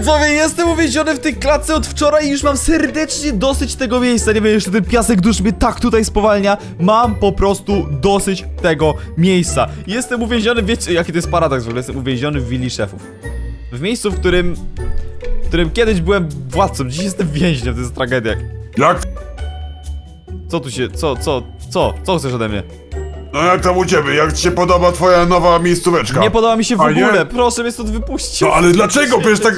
widzowie, jestem uwięziony w tej klatce od wczoraj i już mam serdecznie dosyć tego miejsca. Nie wiem, jeszcze ten piasek dusz mnie tak tutaj spowalnia. Mam po prostu dosyć tego miejsca. Jestem uwięziony, wiecie, jaki to jest paradoks w ogóle, jestem uwięziony w willi szefów. W miejscu, w którym... W którym kiedyś byłem władcą, dziś jestem więźniem, to jest tragedia. Jak? Co tu się, co, co, co, co chcesz ode mnie? No jak tam u ciebie? Jak ci się podoba twoja nowa miejscóweczka? Nie podoba mi się w Fajnie? ogóle, proszę mnie stąd wypuścić. No ale dlaczego? Przecież tak...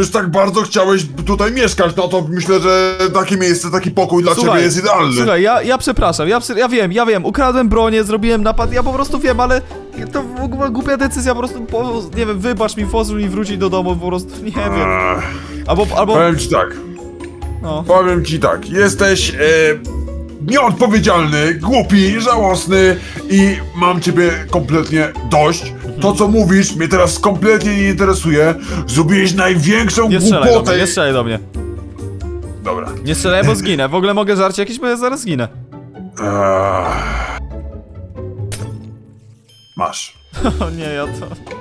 Przecież tak bardzo chciałeś tutaj mieszkać, no to myślę, że takie miejsce, taki pokój dla ciebie jest idealny. Słuchaj, ja, ja przepraszam, ja, ja wiem, ja wiem, ukradłem bronię, zrobiłem napad, ja po prostu wiem, ale to w ogóle głupia decyzja, po prostu, po, nie wiem, wybacz mi, pozwól mi wrócić do domu, po prostu, nie wiem. Albo, albo, powiem ci tak, no. powiem ci tak, jesteś e, nieodpowiedzialny, głupi, żałosny i mam ciebie kompletnie dość. To co mówisz mnie teraz kompletnie nie interesuje. Zrobiłeś największą Nie do mnie, głupotę. nie strzelaj do mnie. Dobra. Nie strzelaj, bo zginę, w ogóle mogę żarcie jakieś, bo ja zaraz zginę. Ech. Masz. O nie, ja to...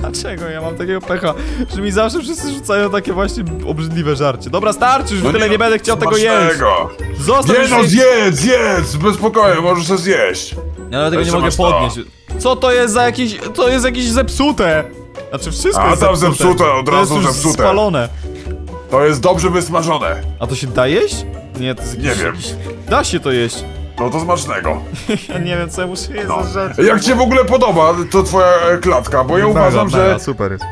Dlaczego ja mam takiego pecha, że mi zawsze wszyscy rzucają takie właśnie obrzydliwe żarcie. Dobra, starczy, już tyle nie będę chciał tego jeść. smacznego. Zostaw Nie no, zjedz, zjedz, bez spokoju, możesz sobie zjeść. Ja nawet tego nie mogę masz to. podnieść. Co to jest za jakieś... To jest jakieś zepsute! Znaczy wszystko A, jest tam zepsute. zepsute, od to razu jest już zepsute. spalone. To jest dobrze wysmażone. A to się da jeść? Nie, to jest Nie jakiś, wiem. Da się to jeść. No to smacznego. Ja nie wiem, co ja muszę jeść No. za rzeczy. Jak ci się w ogóle podoba to twoja e, klatka? Bo ja uważam, że... super jest.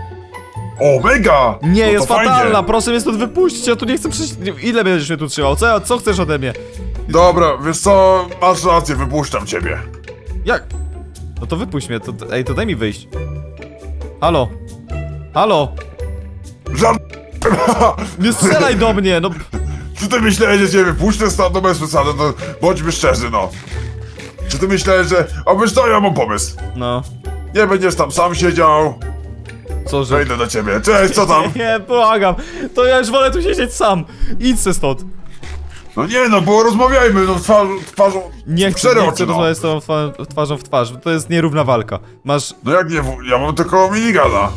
O, mega! Nie, no jest to fajnie. fatalna, proszę mnie stąd wypuścić, ja tu nie chcę przyjść... Ile będziesz mnie tu trzymał? Co, co chcesz ode mnie? Dobra, wiesz co, masz rację, wypuszczam ciebie. Jak? No to wypuść mnie, to, to, ej, to daj mi wyjść. Halo? Halo? Żart... Nie strzelaj do mnie, no... Czy ty myślałeś, że cię wypuszczę stąd? No bez przesady, no bądźmy szczerzy, no. Czy ty myślałeś, że... A wiesz co, ja mam pomysł. No... Nie będziesz tam sam siedział, Co, że... wejdę do ciebie. Cześć, co tam? Nie, błagam. To ja już wolę tu siedzieć sam. Idź se stąd. No nie no, bo rozmawiajmy, no twarz, twarzą... Nie w chcę, nie chcę no. rozmawiać z tobą twa- twarzą w twarz. To jest nierówna walka. Masz... No jak nie, ja mam tylko minigana.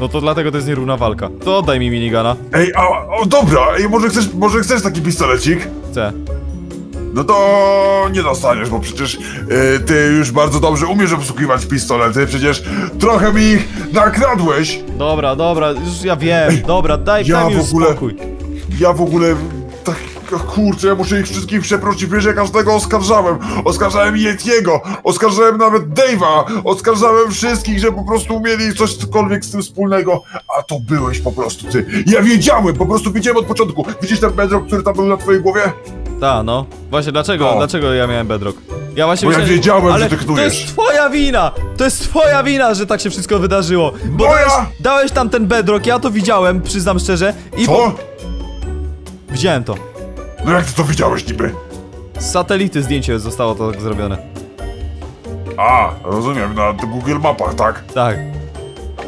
No to dlatego to jest nierówna walka. To oddaj mi minigana. Ej, a, o dobra, ej, może chcesz, może chcesz taki pistolecik? Chcę. No to nie dostaniesz, bo przecież y, ty już bardzo dobrze umiesz obsługiwać pistolety, przecież trochę mi ich nakradłeś. Dobra, dobra, już ja wiem. Dobra, daj, Ja daj mi w ogóle- spokój. Ja w ogóle tak, kurczę, ja muszę ich wszystkich przeprosić, wiesz, ja każdego oskarżałem. Oskarżałem Yetiego, oskarżałem nawet Dave'a, oskarżałem wszystkich, że po prostu mieli cośkolwiek z tym wspólnego, a to byłeś po prostu ty. Ja wiedziałem, po prostu wiedziałem od początku. Widzisz ten bedrock, który tam był na twojej głowie? Ta, no. Właśnie, dlaczego, No. dlaczego ja miałem bedrock? Ja właśnie Bo ja myślałem- wiedziałem, że ale ty to knujesz. jest twoja wina! To jest twoja wina, że tak się wszystko wydarzyło. Bo Moja! dałeś, dałeś tam ten bedrock, ja to widziałem, przyznam szczerze. I Co? po... Widziałem to. No jak ty to widziałeś niby? Z satelity zdjęcie zostało to tak zrobione. A, rozumiem, na Google Mapach, tak? Tak.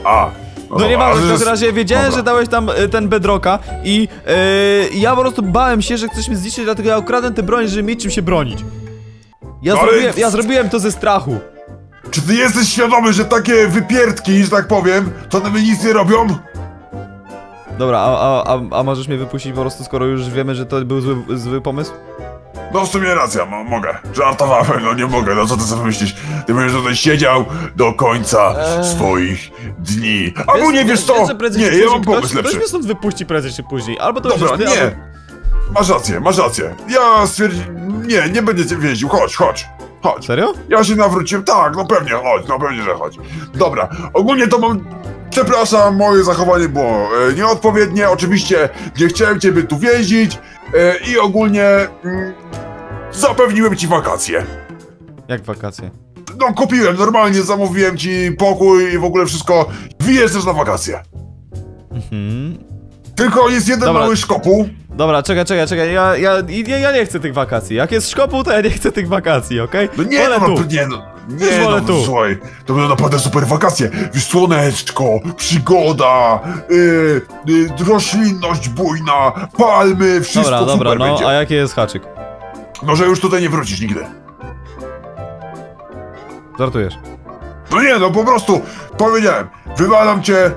A. No dobra, nie ma, ale w każdym razie wiedziałem, dobra. że dałeś tam y, ten bedrocka i y, ja po prostu bałem się, że chcesz mnie zniszczyć, dlatego ja ukradłem tę broń, żeby mieć czym się bronić. Ja, No ale- zrobiłem, ja zrobiłem to ze strachu. Czy ty jesteś świadomy, że takie wypierdki, że tak powiem, to one mi nic nie robią? Dobra, a, a, a, a możesz mnie wypuścić po prostu, skoro już wiemy, że to był zły, zły pomysł? No w sumie racja, mo mogę. Żartowałem, no nie mogę, no co ty sobie myślisz? Ty będziesz tutaj siedział do końca swoich dni. Albo nie wiesz co? prędzej Nie, ja mam pomysł ktoś, lepszy. Ktoś mnie stąd wypuści prędzej czy później, albo to Dobra, ty, nie. albo... Masz rację, masz rację. Ja stwierdziłem, nie, nie będę cię więził, chodź, chodź. Chodź. Serio? Ja się nawróciłem, tak, no pewnie, chodź, no pewnie, że chodź. Dobra, ogólnie to mam... Przepraszam, moje zachowanie było e, nieodpowiednie, oczywiście nie chciałem ciebie tu więzić e, i ogólnie mm, zapewniłem ci wakacje. Jak wakacje? No kupiłem, normalnie zamówiłem ci pokój i w ogóle wszystko. Wyjeżdżasz na wakacje. Mhm. Tylko jest jeden Dobra. mały szkopuł. Dobra, czekaj, czekaj, czekaj, ja, ja, ja, ja nie chcę tych wakacji. Jak jest szkopuł, to ja nie chcę tych wakacji, okej? No nie, Wolę no, tu. no, nie, no, nie, no, tu. słuchaj, to będą naprawdę super wakacje. Słoneczko, przygoda, yy, yy, roślinność bujna, palmy, wszystko Dobra, dobra, super no, będzie. a jaki jest haczyk? No, że już tutaj nie wrócisz nigdy. Żartujesz. No No nie, no po prostu powiedziałem, wywalam cię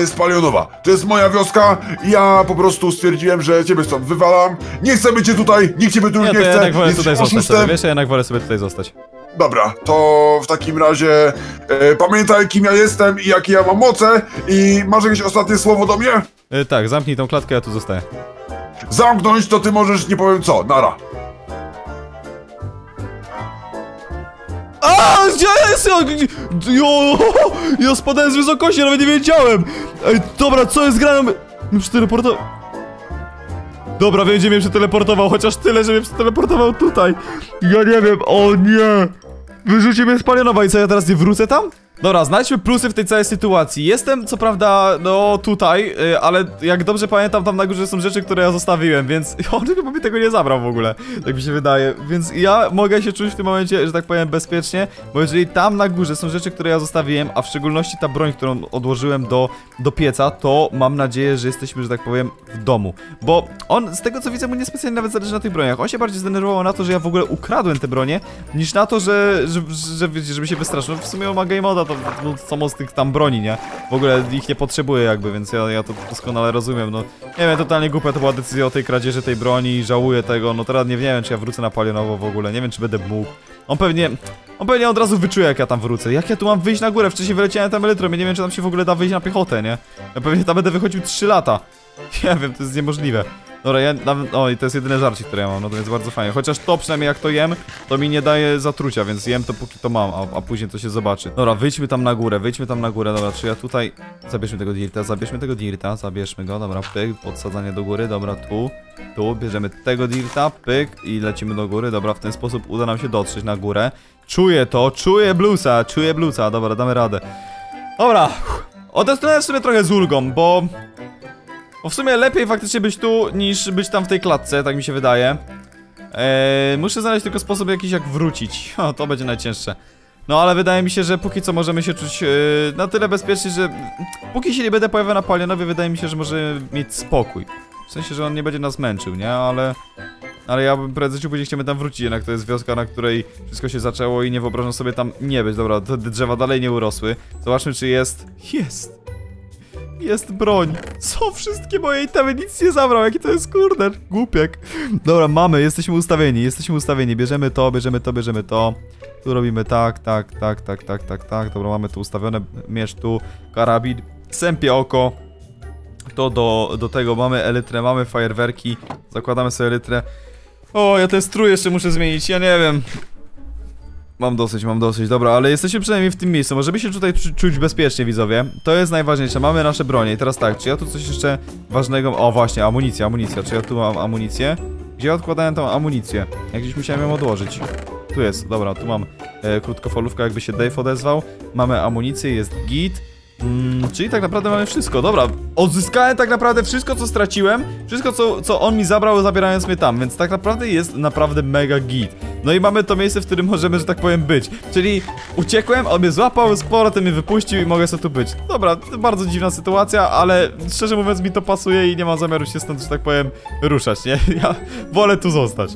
yy, z Palionowa. To jest moja wioska i ja po prostu stwierdziłem, że ciebie stąd wywalam. Nie chcemy cię tutaj, nikt ciebie tu Ja nie to ja chce. jednak wolę tutaj zostać sobie, wiesz, ja jednak wolę sobie tutaj zostać. Dobra, to w takim razie e, pamiętaj kim ja jestem i jakie ja mam moce i masz jakieś ostatnie słowo do mnie? E, tak, zamknij tą klatkę, ja tu zostaję. Zamknąć to ty możesz nie powiem co, nara. A, gdzie jest? Ja, jo, ja spadałem z wysokości, nawet nie wiedziałem. Ej, dobra, co jest grane? Mnie przeteleportował. Dobra, wiem, gdzie mnie przeteleportował, chociaż tyle, że mnie przeteleportował tutaj. Ja nie wiem, o nie. Wyrzuci mnie i co, ja teraz nie wrócę tam? Dobra, znajdźmy plusy w tej całej sytuacji. Jestem, co prawda, no tutaj, y, ale jak dobrze pamiętam, tam na górze są rzeczy, które ja zostawiłem, więc on chyba mi tego nie zabrał w ogóle, tak mi się wydaje. Więc ja mogę się czuć w tym momencie, że tak powiem, bezpiecznie, bo jeżeli tam na górze są rzeczy, które ja zostawiłem, a w szczególności ta broń, którą odłożyłem do, do pieca, to mam nadzieję, że jesteśmy, że tak powiem, w domu. Bo on, z tego co widzę, mu niespecjalnie nawet zależy na tych broniach. On się bardziej zdenerwował na to, że ja w ogóle ukradłem te bronie, niż na to, że, że, że wiecie, żeby się wystraszył. No w sumie on ma game moda, to no, samo z tych tam broni, nie? W ogóle ich nie potrzebuję jakby, więc ja, ja to doskonale rozumiem, no. Nie wiem, totalnie głupia to była decyzja o tej kradzieży tej broni, żałuję tego, no teraz nie wiem, czy ja wrócę na palionowo w ogóle, nie wiem, czy będę mógł. On pewnie, on pewnie od razu wyczuje, jak ja tam wrócę. Jak ja tu mam wyjść na górę? Wcześniej wyleciałem tam elytrą, ja nie wiem, czy tam się w ogóle da wyjść na piechotę, nie? Ja pewnie tam będę wychodził 3 lata. Nie wiem, to jest niemożliwe. Dobra, ja nawet, o i to jest jedyne żarcie, które ja mam, no to jest bardzo fajnie. Chociaż to przynajmniej jak to jem, to mi nie daje zatrucia, więc jem to póki to mam, a, a później to się zobaczy. Dobra, wyjdźmy tam na górę, wyjdźmy tam na górę, dobra, czy ja tutaj... Zabierzmy tego dirta, zabierzmy tego dirta, zabierzmy go, dobra, pyk, podsadzanie do góry, dobra, tu, tu, bierzemy tego dirta, pyk i lecimy do góry, dobra, w ten sposób uda nam się dotrzeć na górę. Czuję to, czuję bluesa, czuję bluesa, dobra, damy radę. Dobra, odetchnąłem sobie trochę z ulgą, bo... Bo w sumie lepiej faktycznie być tu, niż być tam w tej klatce, tak mi się wydaje. Eee, muszę znaleźć tylko sposób jakiś jak wrócić. O, to będzie najcięższe. No ale wydaje mi się, że póki co możemy się czuć e, na tyle bezpiecznie, że póki się nie będę pojawiał na palionowie, wydaje mi się, że możemy mieć spokój. W sensie, że on nie będzie nas męczył, nie? Ale... Ale ja bym prędzej czy później chciałbym tam wrócić, jednak to jest wioska, na której wszystko się zaczęło i nie wyobrażam sobie tam nie być. Dobra, te drzewa dalej nie urosły. Zobaczmy, czy jest... Jest! Jest broń. Co? Wszystkie moje itemy nic nie zabrał. Jaki to jest kurde głupiek. Dobra, mamy, jesteśmy ustawieni, jesteśmy ustawieni. Bierzemy to, bierzemy to, bierzemy to. Tu robimy tak, tak, tak, tak, tak, tak, tak. Dobra, mamy tu ustawione. Miecz tu, karabin, sępie oko. To do, do tego mamy elytrę, mamy fajerwerki. Zakładamy sobie elytrę. O, ja ten strój jeszcze muszę zmienić, ja nie wiem. Mam dosyć, mam dosyć, dobra, ale jesteśmy przynajmniej w tym miejscu, możemy się tutaj czuć bezpiecznie, widzowie. To jest najważniejsze, mamy nasze bronie i teraz tak, czy ja tu coś jeszcze ważnego... O, właśnie, amunicja, amunicja, czy ja tu mam amunicję? Gdzie ja odkładałem tą amunicję? Ja gdzieś musiałem ją odłożyć. Tu jest, dobra, tu mam e, krótkofalówka, jakby się Dave odezwał. Mamy amunicję, jest git. Mm, czyli tak naprawdę mamy wszystko, dobra. Odzyskałem tak naprawdę wszystko, co straciłem. Wszystko, co, co on mi zabrał, zabierając mnie tam, więc tak naprawdę jest naprawdę mega git. No i mamy to miejsce, w którym możemy, że tak powiem, być. Czyli uciekłem, on mnie złapał, z powrotem mnie wypuścił i mogę sobie tu być. Dobra, bardzo dziwna sytuacja, ale szczerze mówiąc mi to pasuje i nie mam zamiaru się stąd, że tak powiem, ruszać, nie? Ja wolę tu zostać.